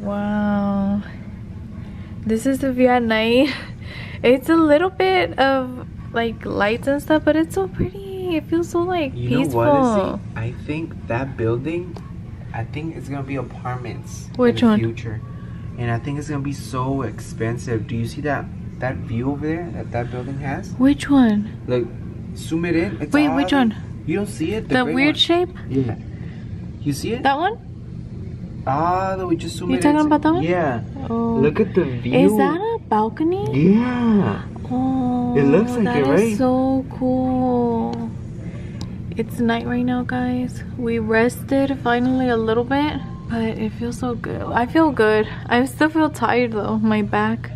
Wow. This is the view at night. It's a little bit of like lights and stuff, but it's so pretty. It feels so like You peaceful. know what? I think that building, I think it's gonna be apartments Which in the one? future, and I think it's gonna be so expensive. Do you see that that view over there that that building has? Which one? Look, zoom it in. It's Wait, which one? You don't see it? The gray weird one. shape? Yeah. You see it? That one? Ah, no, we just zoom You it in. talking about that one? Yeah. Oh. Look at the view. Is that a balcony? Yeah. Oh, It looks like it, it, is right? so cool. It's night right now, guys. We rested finally a little bit, but it feels so good. I feel good. I still feel tired though. My back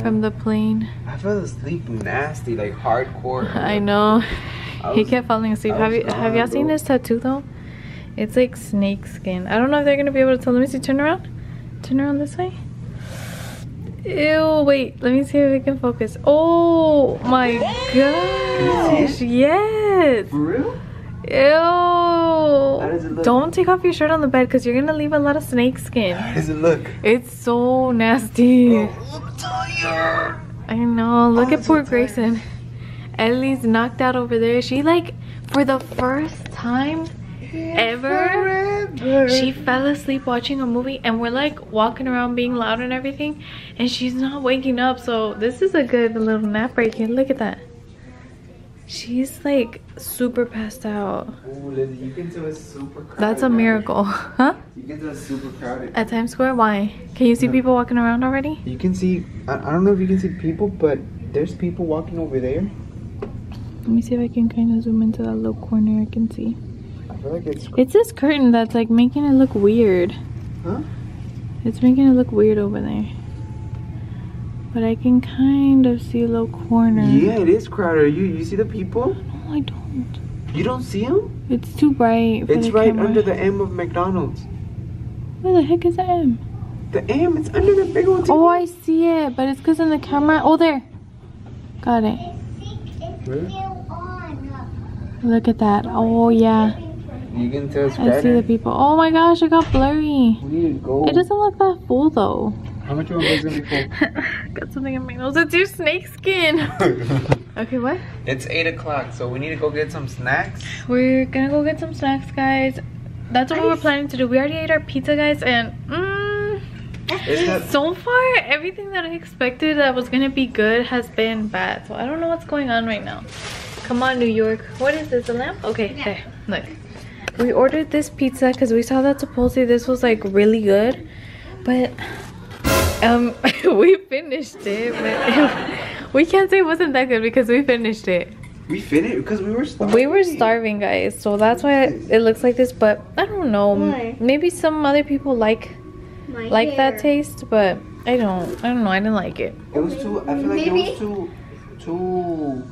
from the plane. I fell asleep nasty, like hardcore. I know. I He kept falling asleep. Have you have y'all seen this tattoo though? It's like snake skin. I don't know if they're gonna be able to tell. Let me see. Turn around. Turn around this way. Ew. Wait. Let me see if we can focus. Oh my gosh. Yes. For real? Ew. does it look? Don't take off your shirt on the bed because you're gonna leave a lot of snake skin. How does it look? It's so nasty. I'm tired. I know. Look I'm at so poor tired. Grayson. Ellie's knocked out over there. She like for the first time ever? She fell asleep watching a movie and we're like walking around being loud and everything and she's not waking up. So this is a good little nap break. Here look at that? She's like super passed out. Ooh, Lizzie, you can tell it's super crowded. that's a miracle. Huh? You can tell it's super crowded. at times square? Why? Can you see Yeah. people walking around already? You can see, I, I don't know if you can see people, but there's people walking over there. let me see if i can kind of zoom into that little corner. I can see like it's. It's this curtain that's like making it look weird. Huh? It's making it look weird over there. But I can kind of see a little corner. Yeah, it is crowded. You you see the people? No, I don't. You don't see them? It's too bright for It's the right camera. under the M of McDonald's. Where the heck is the M? The M, it's under the big old. Oh, I see it, but it's because in the camera. Oh, there. Got it. Really? Look at that. Oh, yeah. You can tell it's I see the people. Oh my gosh, it got blurry. We need to go. It doesn't look that full though. How much of a gonna be full? got something in my nose. It's your snake skin. okay, what? it's eight o'clock, so we need to go get some snacks. We're gonna go get some snacks, guys. That's what we were planning to do. We already ate our pizza, guys, and mm, so far, everything that I expected that was gonna be good has been bad. So I don't know what's going on right now. Come on, New York. What is this? A lamp? Okay, there. Look. We ordered this pizza because we saw that supposedly this was like really good, but um, we finished it. But we can't say it wasn't that good because we finished it. we finished because we were starving. We were starving, guys, so that's why it looks like this. But I don't know. Why? Maybe some other people like My like that taste, but I don't. I don't know. I didn't like it. It was too. I feel like it was too, too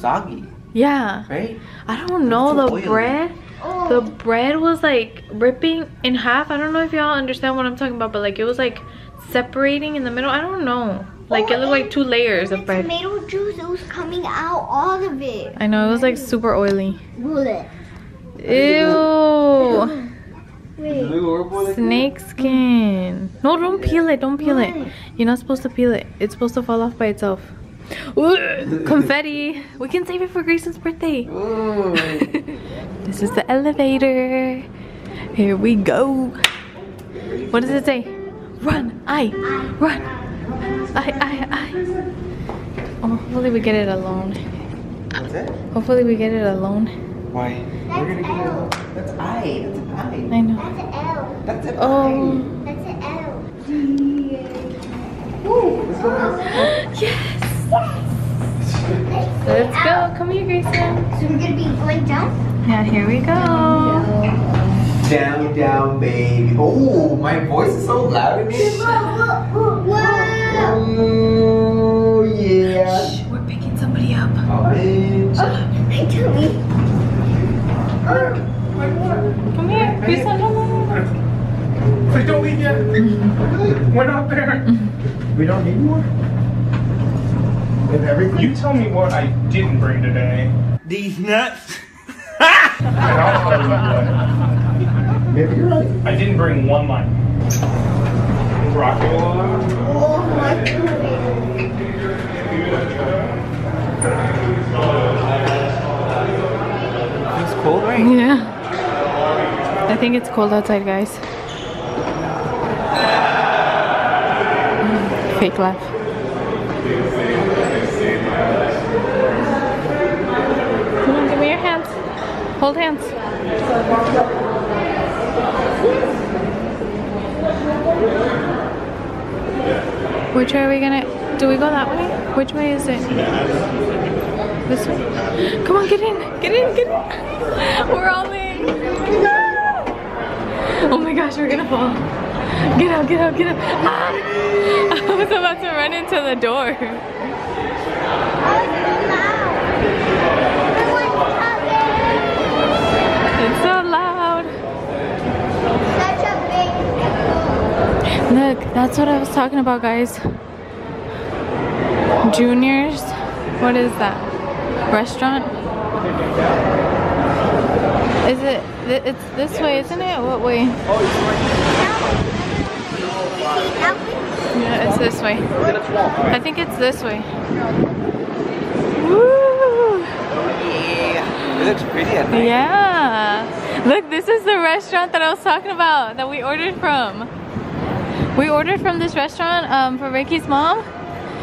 soggy, Yeah, right? I don't know. The oily. bread, Oh, the bread was like ripping in half. I don't know if y'all understand what I'm talking about, but like it was like separating in the middle. I don't know. Like Oh, it looked like two layers of the bread. tomato juice, it was coming out, all of it. I know it was like super oily. Bullet. Ew. Wait. Snake skin. No, don't peel it. Don't peel it. You're not supposed to peel it. It's supposed to fall off by itself. Ooh, confetti. We can save it for Grayson's birthday. This is the elevator. Here we go. What does it say? Run, I, run. I, I, I. Oh, hopefully we get it alone. What's that? Hopefully we get it alone. Why? We're gonna get L. it. That's I. That's an I. I know. That's an L. That's an Oh, That's an L. yes. Let's go. Come here, Grayson. So we're gonna be going down? Yeah, here we go. Down, down, baby. Oh, my voice is so loud in here. Wow. Oh yeah. Shh, we're picking somebody up. Oh, man. Oh, hey, tell me. Come here, Grayson. No, no, no. Please don't leave yet. We're not there. We don't need more. With everything. You tell me what I didn't bring today. These nuts. And I'll tell you what. Maybe you're right. I didn't bring one line. Dracula. Oh my goodness. It's cold, right? Yeah. I think it's cold outside, guys. Fake laugh. Come on, give me your hands. Hold hands. Which way are we gonna? Do we go that way? Which way is it? This way. Come on, get in, get in, get in. We're all in. Oh my gosh, we're gonna fall. Get out, get out, get out. Ah! I was about to run into the door. Look, that's what I was talking about, guys. Junior's, what is that? Restaurant? Is it? It's this way, isn't it? What way? Yeah, it's this way. I think it's this way. Woo! Yeah. It looks pretty at night. Yeah. Look, this is the restaurant that I was talking about that we ordered from. We ordered from this restaurant um, for Ricky's mom.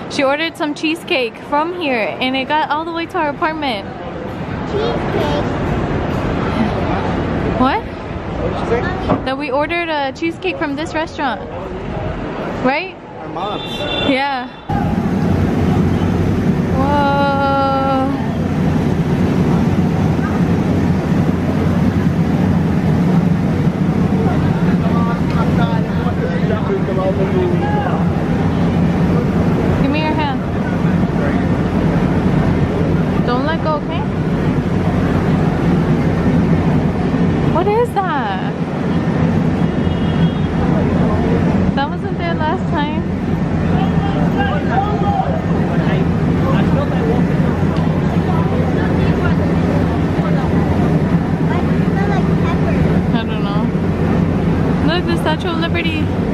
She ordered some cheesecake from here and it got all the way to our apartment. cheesecake. What? What did you say? That we ordered a cheesecake from this restaurant. Mom's. Yeah. Whoa. Give me your hand. Don't let go, okay? What is that? That wasn't there last time. Why does it smell like pepper? I don't know. Look, the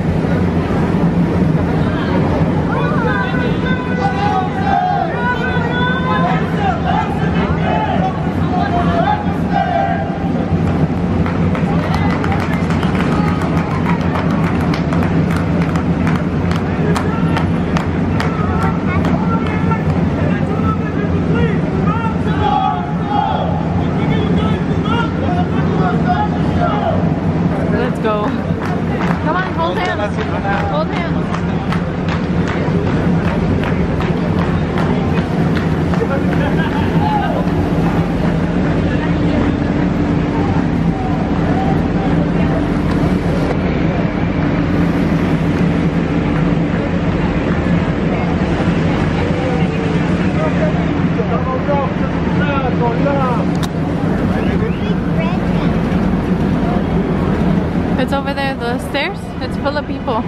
It's over there, the stairs. It's full of people.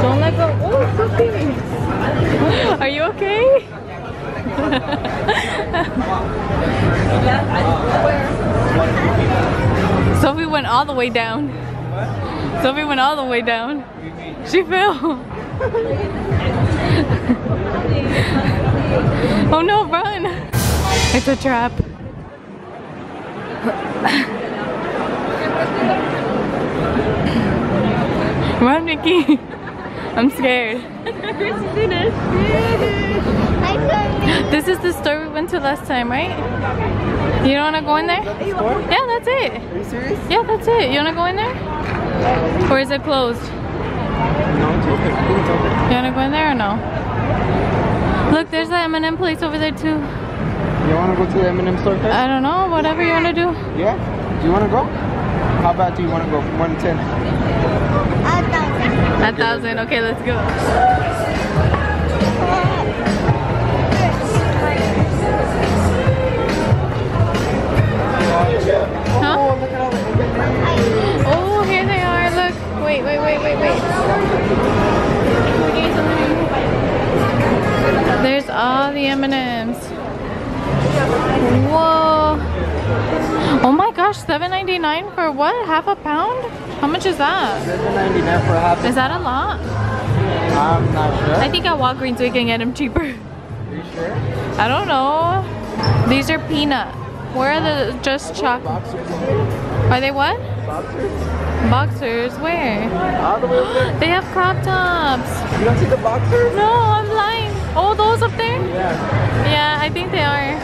Don't let go. Oh, Sophie. Are you okay? Sophie went all the way down. Sophie went all the way down. She fell. oh no, run! It's a trap. run, Mickey. I'm scared. This is the store we went to last time, right? You don't want to go in there? store? Yeah, that's it. Are you serious? Yeah, that's it. You want to go in there? Or is it closed? No, it's open. I think it's open. You want to go in there or no? Look, there's the M&M place over there too. You want to go to the M&M store first? I don't know, whatever you want to do. yeah? Do you want to go? How about do you want to go from 1 to 10? A thousand. A thousand. Okay, let's go. Oh, here they are. Look. Wait, wait, wait, wait, wait. There's all the M&Ms. Whoa. Oh my gosh, $7.99 for what? Half a pound? How much is that? $7.99 for half Is that a lot? I'm not sure. I think at Walgreens we can get them cheaper. Are you sure? I don't know. These are peanut. Where are the just chocolate? Are they what? Boxers? Boxers? Where? All the way over there. They have crop tops. You don't see the boxers? No, I'm lying. Oh, those up there? Yeah. Yeah, I think they are.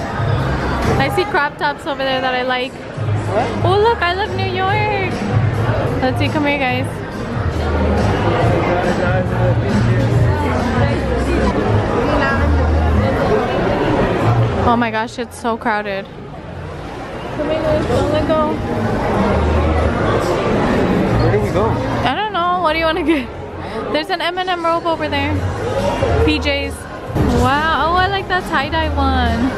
I see crop tops over there that I like. What? Oh, look, I love New York. Let's see, come here, guys. Oh my gosh, it's so crowded. Come here, guys, go. Where do we go? I don't know. What do you want to get? There's an M&M robe over there. PJs. Wow. Oh, I like that tie-dye one.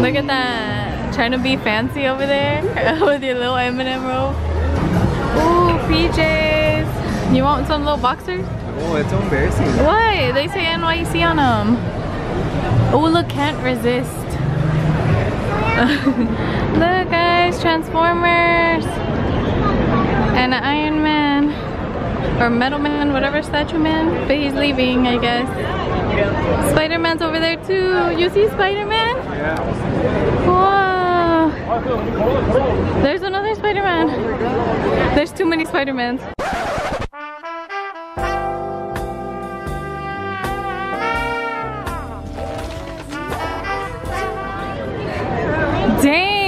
Look at that. Trying to be fancy over there with your little M&M robe. Ooh, PJs. You want some little boxers? Oh, it's so embarrassing. Why? They say NYC on them. Oh, look, can't resist. look, guys, Transformers. And Iron Man. Or Metal Man, whatever statue man. But he's leaving, I guess. Spider Man's over there too. You see Spider Man? Yeah. Whoa. There's another Spider Man. There's too many Spider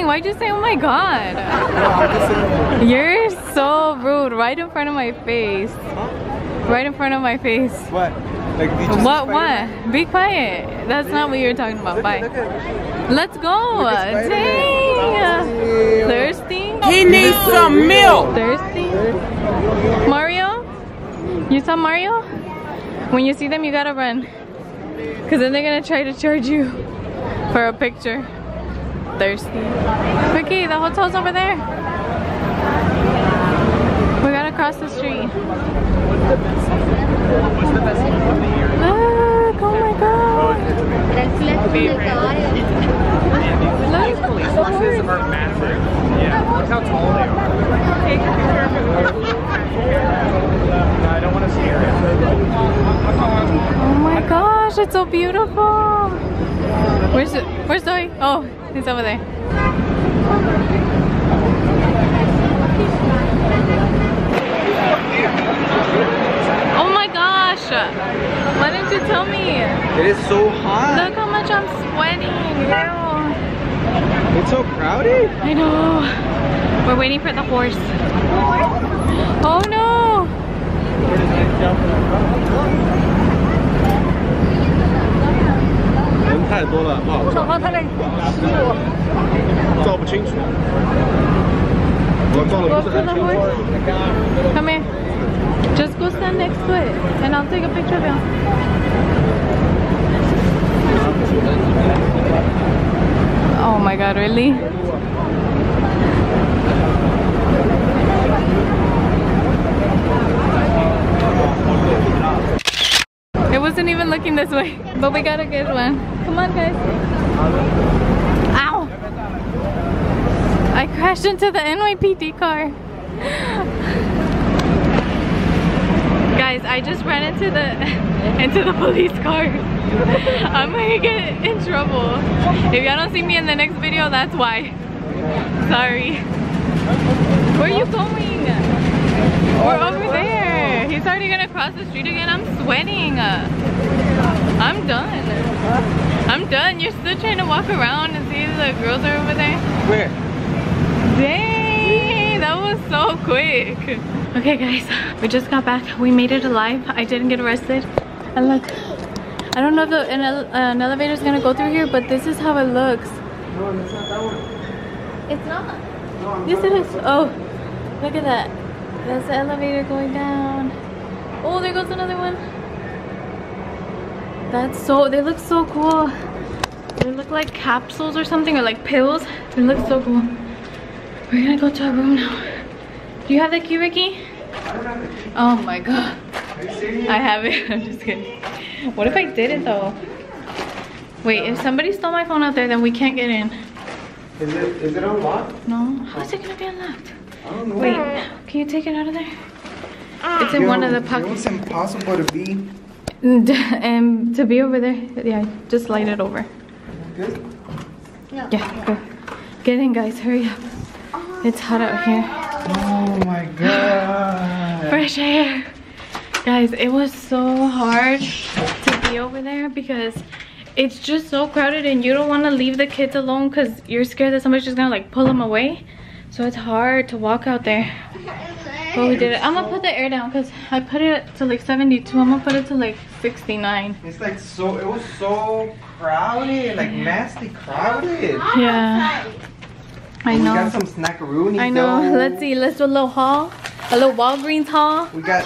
why'd you say oh my god? You're so rude right in front of my face. Right in front of my face. What? Like, did you see What, what? Be quiet. That's not what you were talking about. Look Bye. look at- Let's go. Look at Dang. Thirsty? He needs some milk. Thirsty? Mario? You saw Mario? When you see them, you gotta run. Because then they're gonna try to charge you for a picture. Thirsty. Vicky, the hotel's over there. We gotta cross the street. Look, oh my god. Police horses are massive. Look. Oh my gosh, it's so beautiful. Where's it? Where's Zoe? Oh, he's over there. Oh my gosh. Why didn't you tell me? It is so hot. Look how much I'm sweating. Ew. It's so crowded. I know. We're waiting for the horse. Oh my god, really? It wasn't even looking this way, but we got a good one. Come on, guys. Ow! I crashed into the NYPD car. Guys, I just ran into the into the police car. I'm gonna get in trouble. If y'all don't see me in the next video, that's why. Sorry. Where are you going? We're over there. He's already gonna cross the street again. I'm sweating. I'm done. I'm done. You're still trying to walk around and see if the girls are over there? Where? Dang, that was so quick. Okay guys, we just got back. We made it alive. I didn't get arrested. And look, I don't know if the, an, ele uh, an elevator is gonna go through here, but this is how it looks. No, it's not. Yes it is. Oh, look at that. That's the elevator going down. Oh, there goes another one. That's so, they look so cool. They look like capsules or something, or like pills. They look so cool. We're gonna go to our room now. Do you have the key, Ricky? Oh my god. I have it. I'm just kidding. What if I didn't though? Wait, if somebody stole my phone out there, then we can't get in. Is it is it unlocked? No. How is it gonna be unlocked? I don't know. Wait, can you take it out of there? It's in one of the Yo, pockets. It's impossible to be. And um, to be over there, yeah, just slide it over. Good. Yeah, go. Get in, guys. Hurry up. It's hot out here. Oh my god. Fresh air. Guys, it was so hard to be over there because it's just so crowded and you don't want to leave the kids alone because you're scared that somebody's just gonna like pull them away. So it's hard to walk out there. But we did it. I'm gonna put the air down because I put it to like 72. I'm gonna put it to like 69. It's like so. It was so crowded, like nasty crowded. Yeah. I We know. got some snackaroonies. I know. though. Let's see. Let's do a little haul. A little Walgreens haul. We got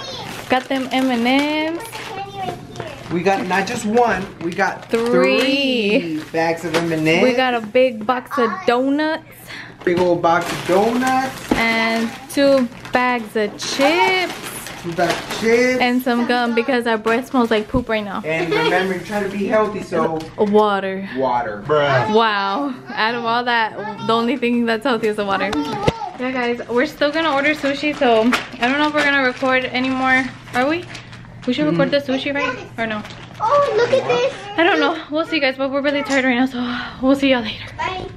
Got them M&Ms. Candy right here. we got not just one. We got Three. three bags of M&Ms. We got a big box of donuts big old box of donuts. and two bags of chips We chips. and some gum because our breath smells like poop right now. And remember, you're trying to be healthy, so Water. water. Bruh. Wow. Out of all that, the only thing that's healthy is the water. Yeah, guys, we're still gonna order sushi, so I don't know if we're gonna record anymore. Are we? We should record the sushi, right? Or no? Oh, look at this. I don't know. We'll see, guys, but we're really tired right now, so we'll see y'all later. Bye.